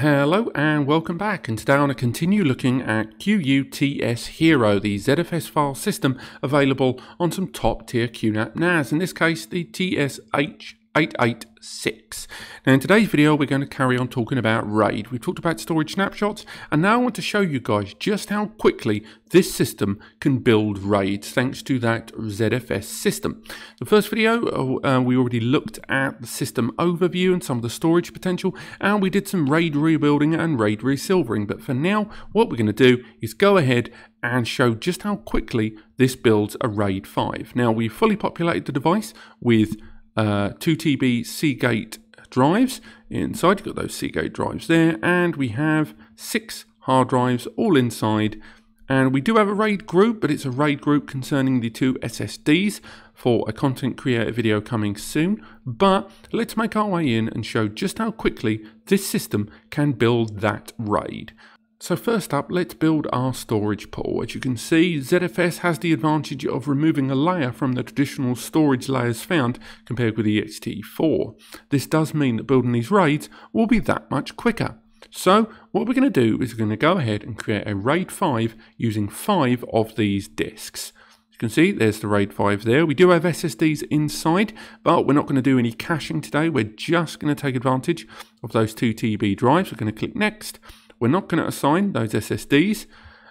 Hello and welcome back. And today I want to continue looking at QUTS Hero, the ZFS file system available on some top tier QNAP NAS, in this case the TSH 886. Now in today's video we're going to carry on talking about RAID. We've talked about storage snapshots and now I want to show you guys just how quickly this system can build RAIDs thanks to that ZFS system. The first video uh, we already looked at the system overview and some of the storage potential and we did some RAID rebuilding and RAID resilvering but for now what we're going to do is go ahead and show just how quickly this builds a RAID 5. Now we've fully populated the device with uh, 2 TB Seagate drives inside. You've got those Seagate drives there, and we have six hard drives all inside. And we do have a RAID group, but it's a RAID group concerning the two SSDs for a content creator video coming soon. But let's make our way in and show just how quickly this system can build that RAID. So first up, let's build our storage pool. As you can see, ZFS has the advantage of removing a layer from the traditional storage layers found compared with ext4. This does mean that building these RAIDs will be that much quicker. So what we're going to do is we're going to go ahead and create a RAID 5 using 5 of these disks. You can see there's the RAID 5 there. We do have SSDs inside, but we're not going to do any caching today. We're just going to take advantage of those 2 TB drives. We're going to click Next we're not going to assign those SSDs.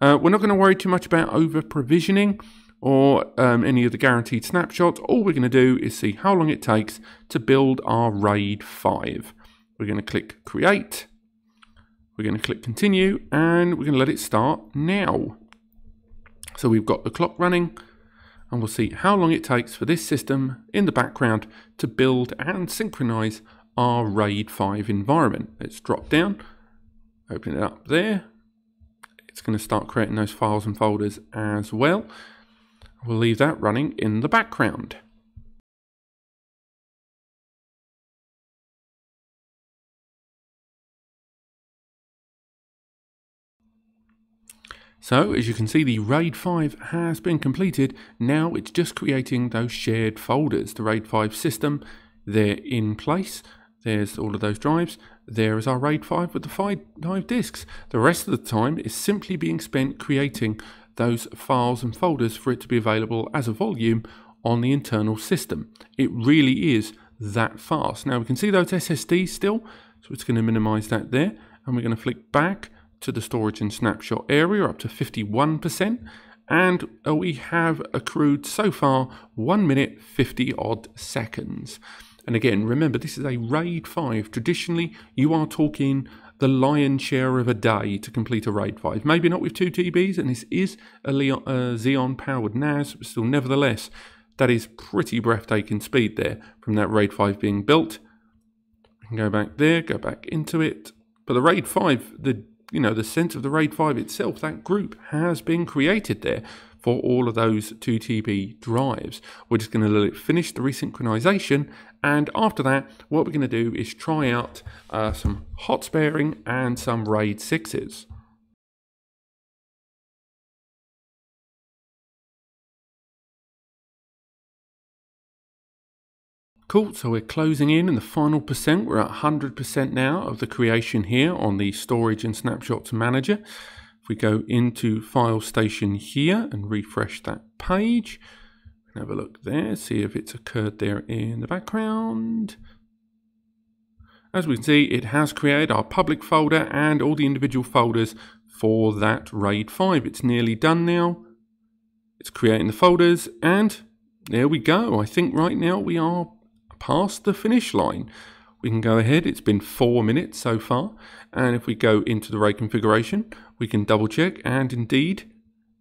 Uh, we're not going to worry too much about over provisioning or um, any of the guaranteed snapshots. All we're going to do is see how long it takes to build our RAID 5. We're going to click Create. We're going to click Continue and we're going to let it start now. So we've got the clock running and we'll see how long it takes for this system in the background to build and synchronize our RAID 5 environment. Let's drop down Open it up there. It's going to start creating those files and folders as well. We'll leave that running in the background. So as you can see the RAID 5 has been completed, now it's just creating those shared folders. The RAID 5 system, they're in place. There's all of those drives. There is our RAID 5 with the five, five disks. The rest of the time is simply being spent creating those files and folders for it to be available as a volume on the internal system. It really is that fast. Now we can see those SSDs still, so it's going to minimize that there. And we're going to flick back to the storage and snapshot area up to 51%. And uh, we have accrued so far 1 minute 50 odd seconds. And again, remember, this is a RAID 5. Traditionally, you are talking the lion's share of a day to complete a RAID 5. Maybe not with 2 TBs, and this is a Leon, uh, Xeon powered NAS, but still, nevertheless, that is pretty breathtaking speed there from that RAID 5 being built. We can go back there, go back into it. But the RAID 5, the you know, the sense of the RAID 5 itself, that group has been created there for all of those 2TB drives. We're just going to let it finish the resynchronization and after that what we're going to do is try out uh, some hot sparing and some RAID 6s. Cool, so we're closing in in the final percent. We're at 100% now of the creation here on the Storage and Snapshots Manager we go into File Station here and refresh that page, have a look there, see if it's occurred there in the background. As we can see, it has created our public folder and all the individual folders for that RAID 5. It's nearly done now. It's creating the folders and there we go. I think right now we are past the finish line. We can go ahead. It's been four minutes so far. And if we go into the RAID configuration, we can double check and indeed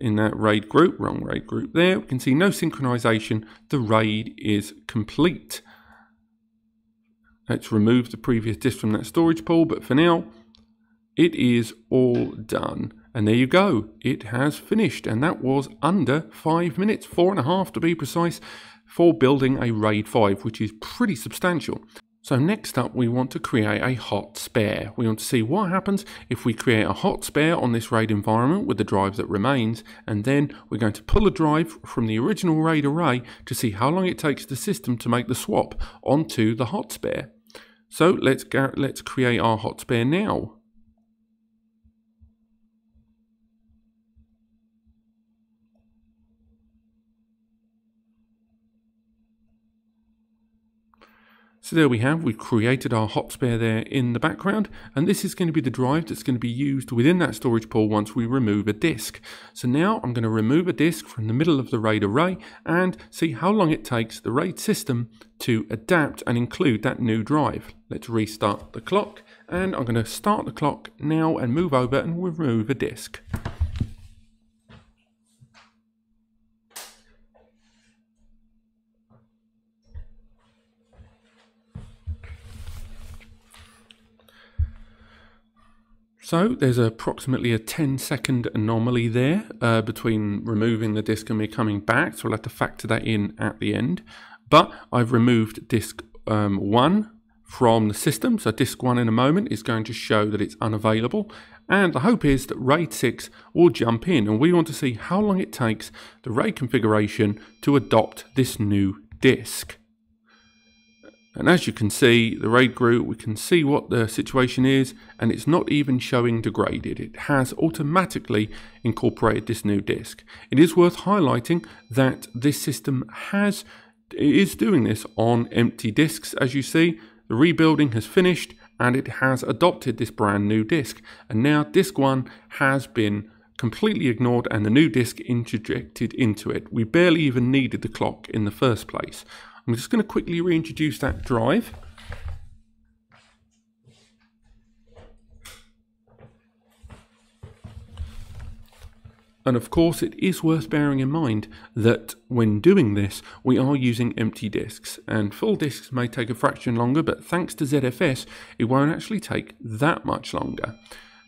in that RAID group, wrong RAID group there, we can see no synchronization. The RAID is complete. Let's remove the previous disk from that storage pool, but for now, it is all done. And there you go, it has finished. And that was under five minutes, four and a half to be precise, for building a RAID 5, which is pretty substantial. So next up we want to create a hot spare. We want to see what happens if we create a hot spare on this RAID environment with the drive that remains and then we're going to pull a drive from the original RAID array to see how long it takes the system to make the swap onto the hot spare. So let's go, let's create our hot spare now. So there we have, we've created our hot spare there in the background, and this is going to be the drive that's going to be used within that storage pool once we remove a disk. So now I'm going to remove a disk from the middle of the RAID array and see how long it takes the RAID system to adapt and include that new drive. Let's restart the clock, and I'm going to start the clock now and move over and remove a disk. So there's approximately a 10 second anomaly there uh, between removing the disk and me coming back. So we'll have to factor that in at the end. But I've removed disk um, 1 from the system. So disk 1 in a moment is going to show that it's unavailable. And the hope is that RAID 6 will jump in. And we want to see how long it takes the RAID configuration to adopt this new disk. And as you can see, the RAID group, we can see what the situation is, and it's not even showing degraded. It has automatically incorporated this new disk. It is worth highlighting that this system has is doing this on empty disks. As you see, the rebuilding has finished and it has adopted this brand new disk. And now disk one has been completely ignored and the new disk interjected into it. We barely even needed the clock in the first place. I'm just going to quickly reintroduce that drive. And of course, it is worth bearing in mind that when doing this, we are using empty disks. And full disks may take a fraction longer, but thanks to ZFS, it won't actually take that much longer.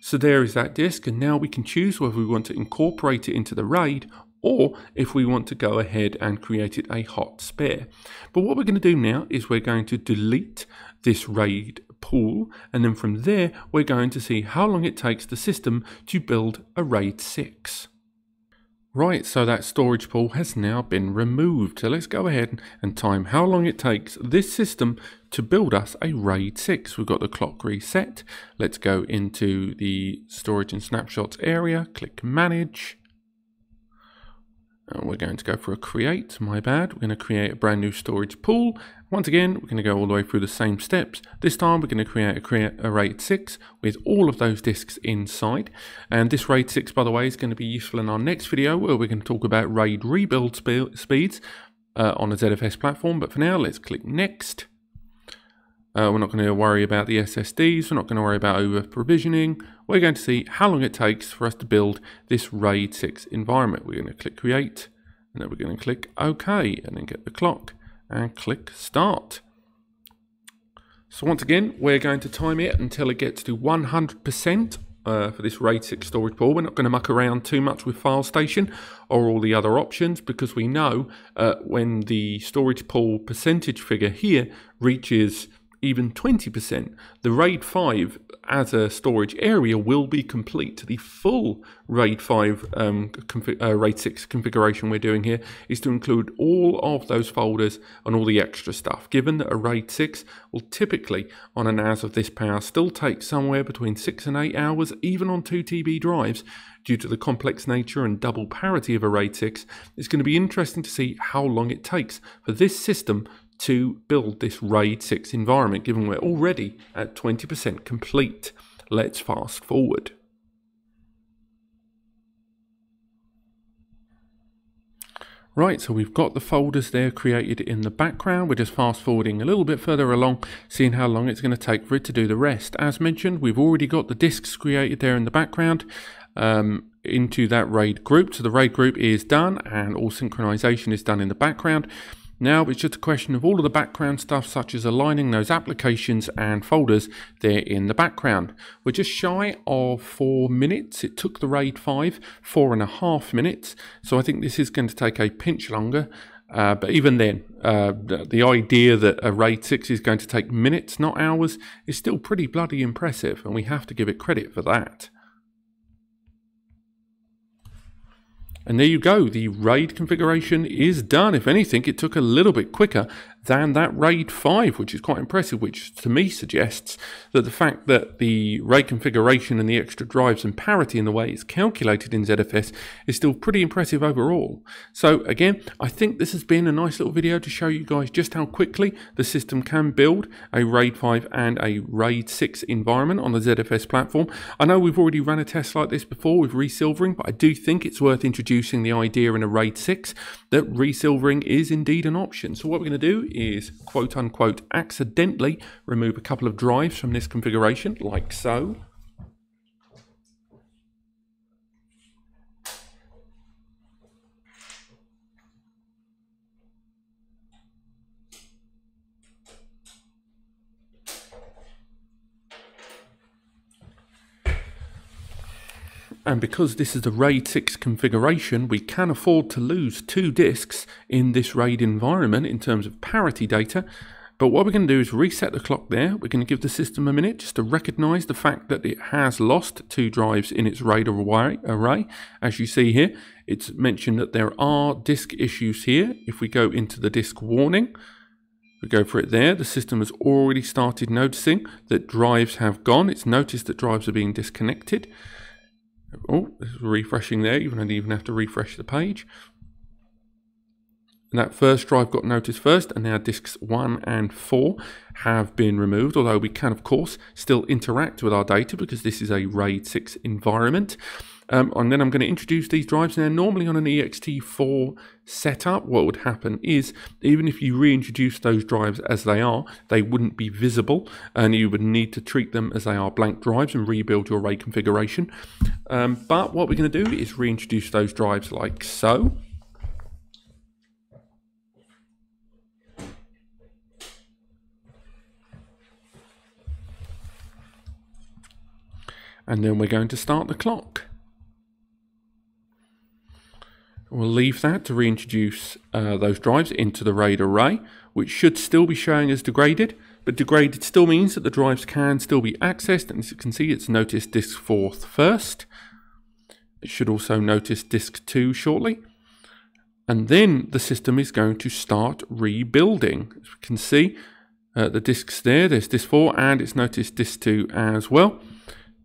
So there is that disk, and now we can choose whether we want to incorporate it into the RAID or if we want to go ahead and create it a hot spare. But what we're going to do now is we're going to delete this RAID pool and then from there we're going to see how long it takes the system to build a RAID 6. Right, so that storage pool has now been removed. So let's go ahead and time how long it takes this system to build us a RAID 6. We've got the clock reset. Let's go into the storage and snapshots area, click manage. And we're going to go for a create, my bad. We're going to create a brand new storage pool. Once again, we're going to go all the way through the same steps. This time we're going to create a, create a RAID 6 with all of those disks inside. And this RAID 6, by the way, is going to be useful in our next video where we're going to talk about RAID rebuild spe speeds uh, on a ZFS platform. But for now, let's click next. Uh, we're not going to worry about the SSDs. We're not going to worry about over provisioning. We're going to see how long it takes for us to build this RAID 6 environment. We're going to click create and then we're going to click OK and then get the clock and click start. So once again, we're going to time it until it gets to 100% uh, for this RAID 6 storage pool. We're not going to muck around too much with FileStation or all the other options because we know uh, when the storage pool percentage figure here reaches even 20%, the RAID 5 as a storage area will be complete. To the full RAID 5 um, uh, RAID 6 configuration we're doing here is to include all of those folders and all the extra stuff. Given that a RAID 6 will typically on a NAS of this power still take somewhere between 6 and 8 hours even on 2 TB drives due to the complex nature and double parity of a RAID 6, it's going to be interesting to see how long it takes for this system to build this RAID 6 environment, given we're already at 20% complete. Let's fast forward. Right, so we've got the folders there created in the background. We're just fast forwarding a little bit further along, seeing how long it's going to take for it to do the rest. As mentioned, we've already got the disks created there in the background um, into that RAID group. So the RAID group is done and all synchronization is done in the background. Now it's just a question of all of the background stuff such as aligning those applications and folders there in the background. We're just shy of four minutes. It took the RAID 5 four and a half minutes. So I think this is going to take a pinch longer. Uh, but even then, uh, the, the, idea that a RAID 6 is going to take minutes, not hours, is still pretty bloody impressive, and we have to give it credit for that. And there you go, the RAID configuration is done. If anything, it took a little bit quicker than that RAID 5, which is quite impressive, which to me suggests that the fact that the RAID configuration and the extra drives and parity in the way it's calculated in ZFS is still pretty impressive overall. So again, I think this has been a nice little video to show you guys just how quickly the system can build a RAID 5 and a RAID 6 environment on the ZFS platform. I know we've already run a test like this before with resilvering, but I do think it's worth introducing the idea in a RAID 6 that resilvering is indeed an option. So what we're going to do is quote unquote accidentally remove a couple of drives from this configuration like so. And because this is a RAID 6 configuration, we can afford to lose two disks in this RAID environment in terms of parity data. But what we're going to do is reset the clock there. We're going to give the system a minute just to recognize the fact that it has lost two drives in its RAID array. array. As you see here, it's mentioned that there are disk issues here. If we go into the disk warning, we go for it there. The system has already started noticing that drives have gone. It's noticed that drives are being disconnected. Oh, this is refreshing there. You don't even have to refresh the page. And that first drive got noticed first, and now disks 1 and 4 have been removed, although we can, of course, still interact with our data because this is a RAID 6 environment. Um, and then I'm going to introduce these drives. Now, normally on an ext4 setup, what would happen is even if you reintroduce those drives as they are, they wouldn't be visible and you would need to treat them as they are blank drives and rebuild your array configuration. Um, but what we're going to do is reintroduce those drives like so. And then we're going to start the clock. We'll leave that to reintroduce uh, those drives into the RAID array, which should still be showing as degraded, but degraded still means that the drives can still be accessed, and as you can see, it's noticed disk 4 first. It should also notice disk 2 shortly. And then the system is going to start rebuilding. As we can see, uh, the disks there, there's disk 4, and it's noticed disk 2 as well.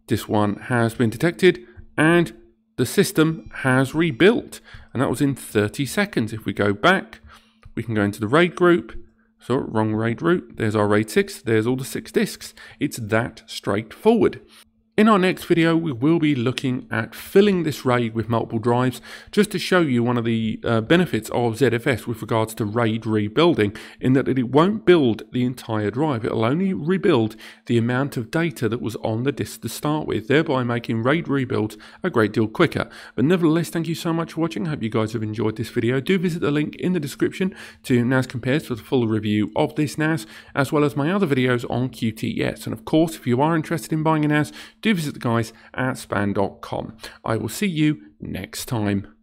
Disk 1 has been detected, and the system has rebuilt and that was in 30 seconds. If we go back, we can go into the RAID group. So wrong RAID root. There's our RAID 6. There's all the six disks. It's that straightforward. In our next video, we will be looking at filling this RAID with multiple drives, just to show you one of the uh, benefits of ZFS with regards to RAID rebuilding, in that it won't build the entire drive, it'll only rebuild the amount of data that was on the disk to start with, thereby making RAID rebuilds a great deal quicker. But nevertheless, thank you so much for watching, I hope you guys have enjoyed this video. Do visit the link in the description to NAS Compares for the full review of this NAS, as well as my other videos on QTS. And of course, if you are interested in buying a NAS, do do visit the guys at span.com. I will see you next time.